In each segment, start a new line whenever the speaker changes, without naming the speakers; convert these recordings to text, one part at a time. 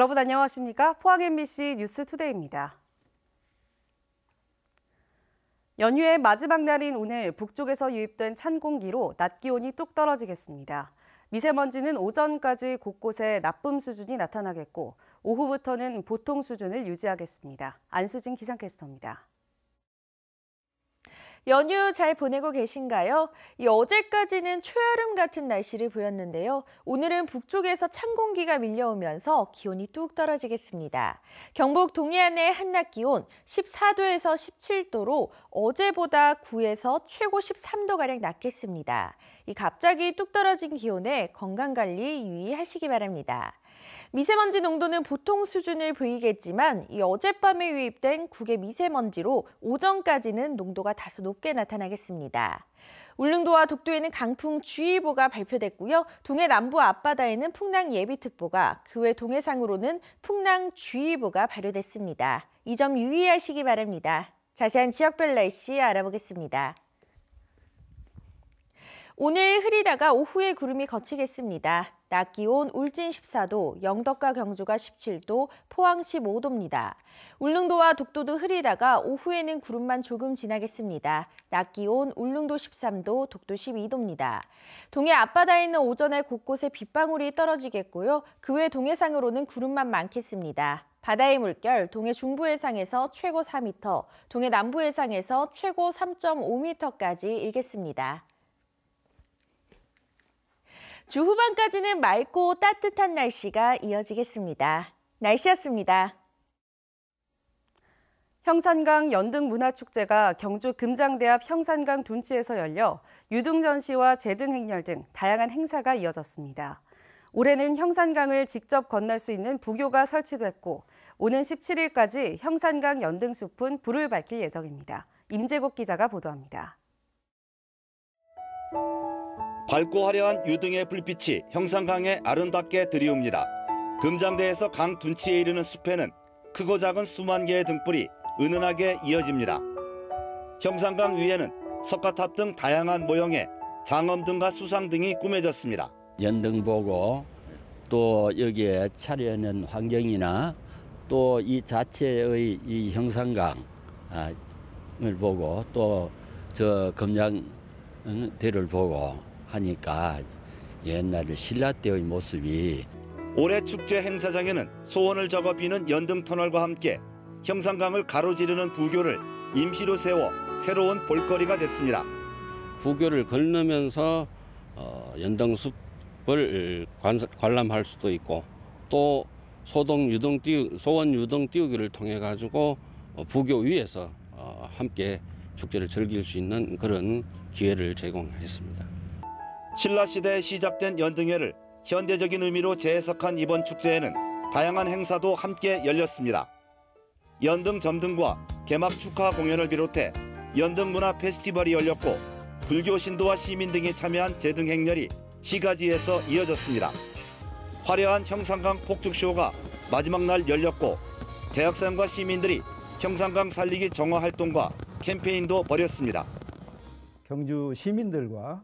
여러분 안녕하십니까? 포항 MBC 뉴스 투데이입니다. 연휴의 마지막 날인 오늘 북쪽에서 유입된 찬 공기로 낮 기온이 뚝 떨어지겠습니다. 미세먼지는 오전까지 곳곳에 나쁨 수준이 나타나겠고 오후부터는 보통 수준을 유지하겠습니다. 안수진 기상캐스터입니다.
연휴 잘 보내고 계신가요? 이 어제까지는 초여름 같은 날씨를 보였는데요. 오늘은 북쪽에서 찬 공기가 밀려오면서 기온이 뚝 떨어지겠습니다. 경북 동해안의 한낮 기온 14도에서 17도로 어제보다 9에서 최고 13도가량 낮겠습니다. 이 갑자기 뚝 떨어진 기온에 건강관리 유의하시기 바랍니다. 미세먼지 농도는 보통 수준을 보이겠지만 이 어젯밤에 유입된 국외 미세먼지로 오전까지는 농도가 다소 높게 나타나겠습니다. 울릉도와 독도에는 강풍주의보가 발표됐고요. 동해 남부 앞바다에는 풍랑 예비특보가, 그 외 동해상으로는 풍랑주의보가 발효됐습니다. 이 점 유의하시기 바랍니다. 자세한 지역별 날씨 알아보겠습니다. 오늘 흐리다가 오후에 구름이 걷히겠습니다. 낮 기온 울진 14도, 영덕과 경주가 17도, 포항 15도입니다. 울릉도와 독도도 흐리다가 오후에는 구름만 조금 지나겠습니다. 낮 기온 울릉도 13도, 독도 12도입니다. 동해 앞바다에는 오전에 곳곳에 빗방울이 떨어지겠고요. 그 외 동해상으로는 구름만 많겠습니다. 바다의 물결 동해 중부 해상에서 최고 4m, 동해 남부 해상에서 최고 3.5m까지 일겠습니다. 주 후반까지는 맑고 따뜻한 날씨가 이어지겠습니다. 날씨였습니다.
형산강 연등문화축제가 경주 금장대 앞 형산강 둔치에서 열려 유등 전시와 제등 행렬 등 다양한 행사가 이어졌습니다. 올해는 형산강을 직접 건널 수 있는 부교가 설치됐고 오는 17일까지 형산강 연등숲은 불을 밝힐 예정입니다. 임재국 기자가 보도합니다.
밝고 화려한 유등의 불빛이 형산강에 아름답게 들이웁니다. 금장대에서 강 둔치에 이르는 숲에는 크고 작은 수만 개의 등불이 은은하게 이어집니다. 형산강 위에는 석가탑 등 다양한 모형의 장엄등과 수상 등이 꾸며졌습니다.
연등 보고 또 여기에 차려는 환경이나 또 이 자체의 이 형산강을 보고 또 저 금장대를 보고 하니까 옛날 신라 때의 모습이
올해 축제 행사장에는 소원을 적어 비는 연등 터널과 함께 형산강을 가로지르는 부교를 임시로 세워 새로운 볼거리가 됐습니다.
부교를 건너면서 어, 연등숲을 관람할 수도 있고 또 소동 유등 띄우 소원 유등 띄우기를 통해 가지고 어, 부교 위에서 어, 함께 축제를 즐길 수 있는 그런 기회를 제공했습니다.
신라 시대에 시작된 연등회를 현대적인 의미로 재해석한 이번 축제에는 다양한 행사도 함께 열렸습니다. 연등 점등과 개막 축하 공연을 비롯해 연등 문화 페스티벌이 열렸고 불교 신도와 시민 등이 참여한 재등 행렬이 시가지에서 이어졌습니다. 화려한 형산강 폭죽쇼가 마지막 날 열렸고 대학생과 시민들이 형산강 살리기 정화 활동과 캠페인도 벌였습니다.
경주 시민들과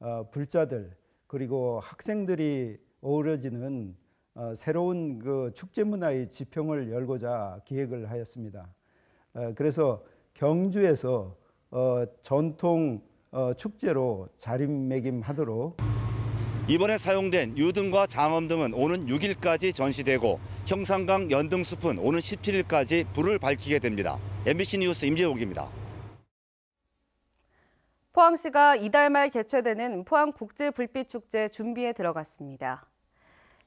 어, 불자들 그리고 학생들이 어우러지는 어, 새로운 그 축제 문화의 지평을 열고자 기획을 하였습니다. 어, 그래서 경주에서 전통 축제로 자리매김하도록
이번에 사용된 유등과 장엄 등은 오는 6일까지 전시되고 형산강 연등숲은 오는 17일까지 불을 밝히게 됩니다. MBC 뉴스 임재욱입니다.
포항시가 이달 말 개최되는 포항국제불빛축제 준비에 들어갔습니다.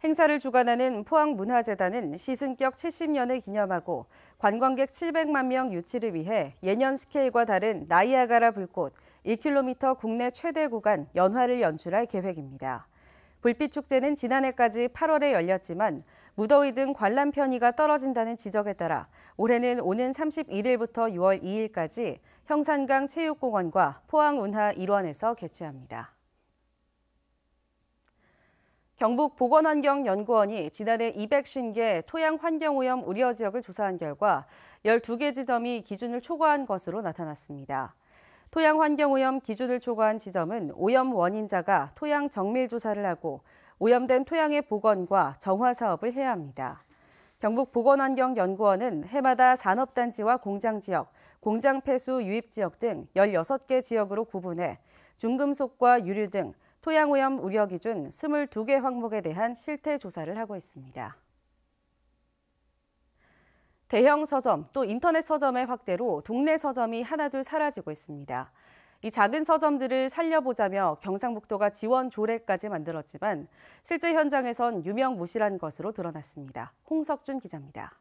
행사를 주관하는 포항문화재단은 시승격 70년을 기념하고 관광객 700만 명 유치를 위해 예년 스케일과 다른 나이아가라 불꽃 1km 국내 최대 구간 연화를 연출할 계획입니다. 불빛축제는 지난해까지 8월에 열렸지만 무더위 등 관람 편의가 떨어진다는 지적에 따라 올해는 오는 31일부터 6월 2일까지 형산강 체육공원과 포항 운하 일원에서 개최합니다. 경북 보건환경연구원이 지난해 250개 토양 환경오염 우려 지역을 조사한 결과 12개 지점이 기준을 초과한 것으로 나타났습니다. 토양 환경 오염 기준을 초과한 지점은 오염 원인자가 토양 정밀 조사를 하고 오염된 토양의 복원과 정화 사업을 해야 합니다. 경북 보건환경연구원은 해마다 산업단지와 공장지역, 공장 폐수 유입지역 등 16개 지역으로 구분해 중금속과 유류 등 토양오염 우려 기준 22개 항목에 대한 실태 조사를 하고 있습니다. 대형 서점 또 인터넷 서점의 확대로 동네 서점이 하나둘 사라지고 있습니다. 이 작은 서점들을 살려보자며 경상북도가 지원 조례까지 만들었지만 실제 현장에선 유명무실한 것으로 드러났습니다. 홍석준 기자입니다.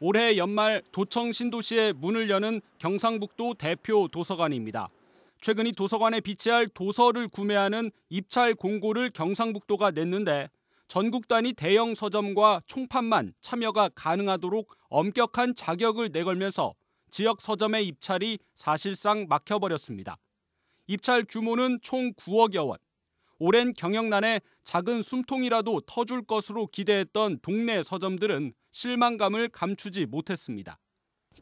올해 연말 도청 신도시에 문을 여는 경상북도 대표 도서관입니다. 최근 이 도서관에 비치할 도서를 구매하는 입찰 공고를 경상북도가 냈는데 전국 단위 대형 서점과 총판만 참여가 가능하도록 엄격한 자격을 내걸면서 지역 서점의 입찰이 사실상 막혀버렸습니다. 입찰 규모는 총 9억여 원. 오랜 경영난에 작은 숨통이라도 터줄 것으로 기대했던 동네 서점들은 실망감을 감추지 못했습니다.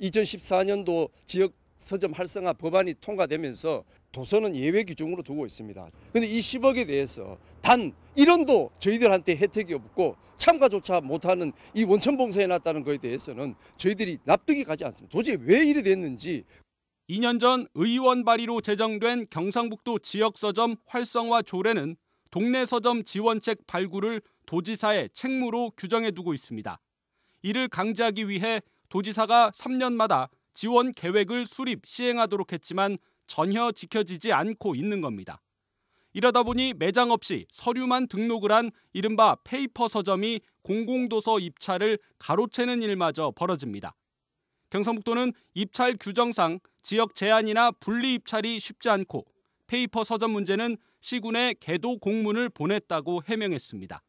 2014년도 지역 서점 활성화 법안이 통과되면서 도서는 예외 규정으로 두고 있습니다. 근데 이 10억에 대해서 단 1원도 저희들한테 혜택이 없고 참가조차 못하는 이 원천 봉쇄해 놨다는 것에 대해서는 저희들이 납득이 가지 않습니다. 도대체 왜 이래 됐는지
2년 전 의원 발의로 제정된 경상북도 지역 서점 활성화 조례는 동네 서점 지원책 발굴을 도지사의 책무로 규정해 두고 있습니다. 이를 강제하기 위해 도지사가 3년마다 지원 계획을 수립 시행하도록 했지만 전혀 지켜지지 않고 있는 겁니다. 이러다 보니 매장 없이 서류만 등록을 한 이른바 페이퍼 서점이 공공도서 입찰을 가로채는 일마저 벌어집니다. 경상북도는 입찰 규정상 지역 제한이나 분리 입찰이 쉽지 않고 페이퍼 서점 문제는 시군에 계도 공문을 보냈다고 해명했습니다.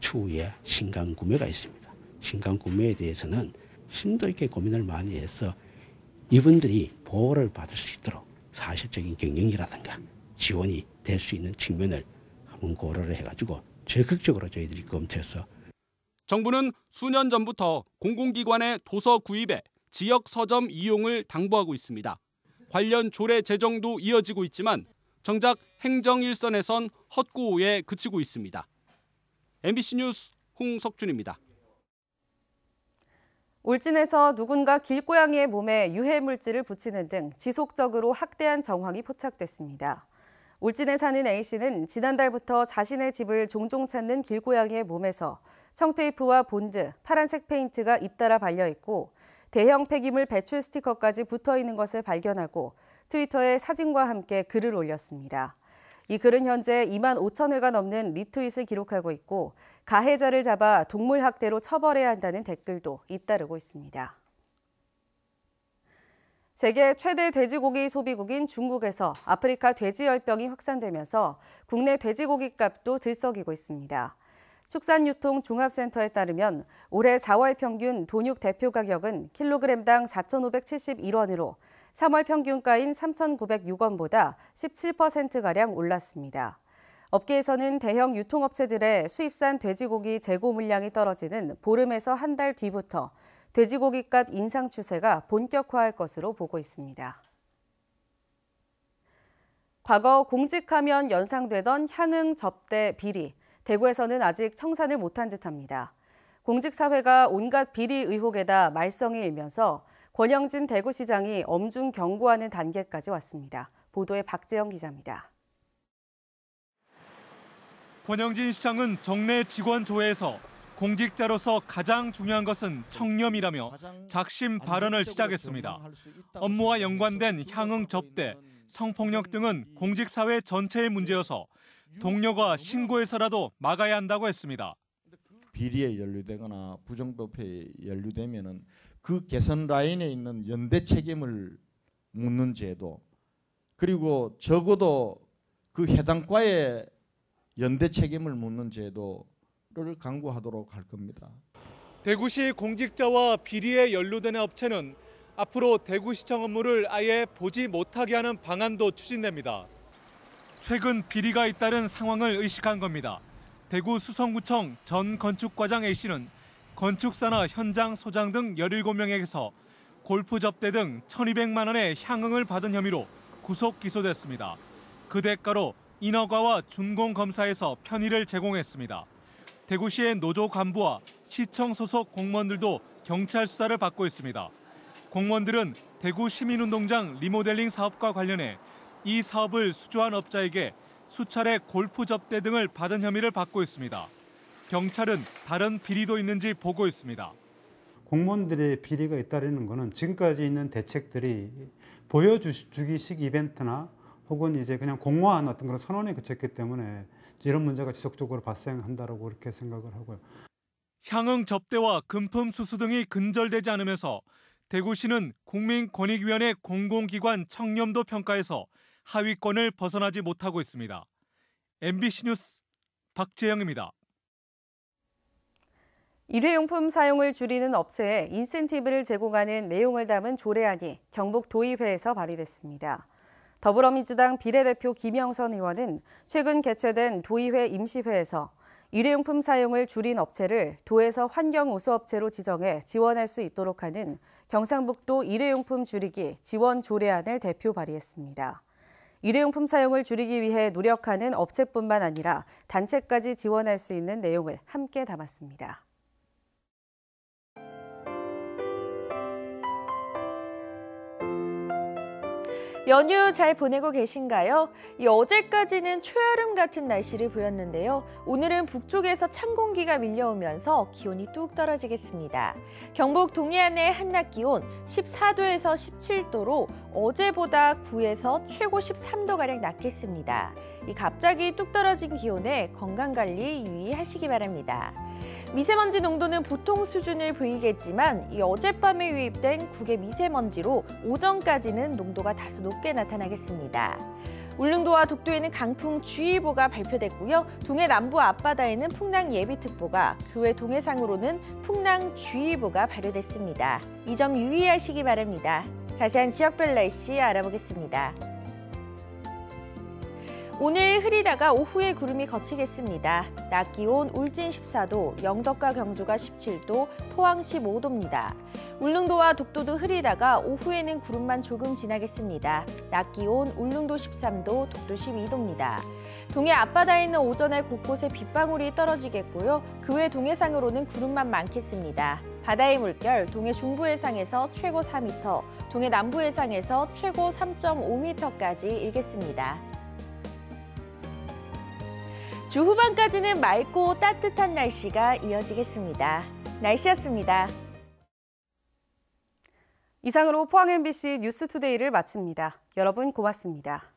추후에 신간 구매가 있습니다. 신간 구매에 대해서는 심도 있게 고민을 많이 해서 이분들이 보호를 받을 수 있도록 사실적인 경영이라든가 지원이 될 수 있는 측면을 한번 고려를 해가지고 적극적으로 저희들이 검토해서
정부는 수년 전부터 공공기관의 도서 구입에 지역 서점 이용을 당부하고 있습니다. 관련 조례 제정도 이어지고 있지만 정작 행정 일선에선 헛구호에 그치고 있습니다. MBC 뉴스 홍석준입니다.
울진에서 누군가 길고양이의 몸에 유해 물질을 붙이는 등 지속적으로 학대한 정황이 포착됐습니다. 울진에 사는 A씨는 지난달부터 자신의 집을 종종 찾는 길고양이의 몸에서 청테이프와 본드, 파란색 페인트가 잇따라 발려 있고 대형 폐기물 배출 스티커까지 붙어 있는 것을 발견하고 트위터에 사진과 함께 글을 올렸습니다. 이 글은 현재 2만 5천 회가 넘는 리트윗을 기록하고 있고 가해자를 잡아 동물 학대로 처벌해야 한다는 댓글도 잇따르고 있습니다. 세계 최대 돼지고기 소비국인 중국에서 아프리카 돼지열병이 확산되면서 국내 돼지고기 값도 들썩이고 있습니다. 축산유통종합센터에 따르면 올해 4월 평균 돈육 대표 가격은 킬로그램당 4,571원으로 3월 평균가인 3,906원보다 17%가량 올랐습니다. 업계에서는 대형 유통업체들의 수입산 돼지고기 재고 물량이 떨어지는 보름에서 한 달 뒤부터 돼지고기 값 인상 추세가 본격화할 것으로 보고 있습니다. 과거 공직하면 연상되던 향응 접대 비리, 대구에서는 아직 청산을 못한 듯합니다. 공직사회가 온갖 비리 의혹에다 말썽이 일면서 권영진 대구시장이 엄중 경고하는 단계까지 왔습니다. 보도에 박재영 기자입니다.
권영진 시장은 정례 직원 조회에서 공직자로서 가장 중요한 것은 청렴이라며 작심 발언을 시작했습니다. 업무와 연관된 향응 접대, 성폭력 등은 공직사회 전체의 문제여서 동료가 신고해서라도 막아야 한다고 했습니다.
비리에 연루되거나 부정부패에 연루되면은 그 개선 라인에 있는 연대 책임을 묻는 제도 그리고 적어도 그 해당 과에 연대 책임을 묻는 제도를 강구하도록 할 겁니다.
대구시 공직자와 비리에 연루되는 업체는 앞으로 대구시청 업무를 아예 보지 못하게 하는 방안도 추진됩니다. 최근 비리가 잇따른 상황을 의식한 겁니다. 대구 수성구청 전 건축과장 A씨는 건축사나 현장 소장 등 17명에게서 골프 접대 등 1200만 원의 향응을 받은 혐의로 구속 기소됐습니다. 그 대가로 인허가와 준공검사에서 편의를 제공했습니다. 대구시의 노조 간부와 시청 소속 공무원들도 경찰 수사를 받고 있습니다. 공무원들은 대구 시민운동장 리모델링 사업과 관련해 이 사업을 수주한 업자에게 수차례 골프 접대 등을 받은 혐의를 받고 있습니다. 경찰은 다른 비리도 있는지 보고 있습니다.
공무원들의 비리가 있다는 것은 지금까지 있는 대책들이 보여주기식 이벤트나 혹은 이제 그냥 공모한 어떤 그런 선언에 그쳤기 때문에 이런 문제가 지속적으로 발생한다라고 그렇게 생각을 하고요.
향응 접대와 금품 수수 등이 근절되지 않으면서 대구시는 국민권익위원회 공공기관 청렴도 평가에서 하위권을 벗어나지 못하고 있습니다. MBC 뉴스 박재영입니다.
일회용품 사용을 줄이는 업체에 인센티브를 제공하는 내용을 담은 조례안이 경북 도의회에서 발의됐습니다. 더불어민주당 비례대표 김영선 의원은 최근 개최된 도의회 임시회에서 일회용품 사용을 줄인 업체를 도에서 환경 우수 업체로 지정해 지원할 수 있도록 하는 경상북도 일회용품 줄이기 지원 조례안을 대표 발의했습니다. 일회용품 사용을 줄이기 위해 노력하는 업체뿐만 아니라 단체까지 지원할 수 있는 내용을 함께 담았습니다.
연휴 잘 보내고 계신가요? 이 어제까지는 초여름 같은 날씨를 보였는데요. 오늘은 북쪽에서 찬 공기가 밀려오면서 기온이 뚝 떨어지겠습니다. 경북 동해안의 한낮 기온 14도에서 17도로 어제보다 9에서 최고 13도가량 낮겠습니다. 이 갑자기 뚝 떨어진 기온에 건강관리 유의하시기 바랍니다. 미세먼지 농도는 보통 수준을 보이겠지만 이 어젯밤에 유입된 국외 미세먼지로 오전까지는 농도가 다소 높게 나타나겠습니다. 울릉도와 독도에는 강풍주의보가 발표됐고요. 동해 남부 앞바다에는 풍랑 예비특보가 그 외 동해상으로는 풍랑주의보가 발효됐습니다. 이 점 유의하시기 바랍니다. 자세한 지역별 날씨 알아보겠습니다. 오늘 흐리다가 오후에 구름이 걷히겠습니다. 낮 기온 울진 14도, 영덕과 경주가 17도, 포항 15도입니다. 울릉도와 독도도 흐리다가 오후에는 구름만 조금 지나겠습니다. 낮 기온 울릉도 13도, 독도 12도입니다. 동해 앞바다에는 오전에 곳곳에 빗방울이 떨어지겠고요. 그 외 동해상으로는 구름만 많겠습니다. 바다의 물결 동해 중부 해상에서 최고 4m, 동해 남부 해상에서 최고 3.5m까지 일겠습니다. 주 후반까지는 맑고 따뜻한 날씨가 이어지겠습니다. 날씨였습니다.
이상으로 포항 MBC 뉴스투데이를 마칩니다. 여러분 고맙습니다.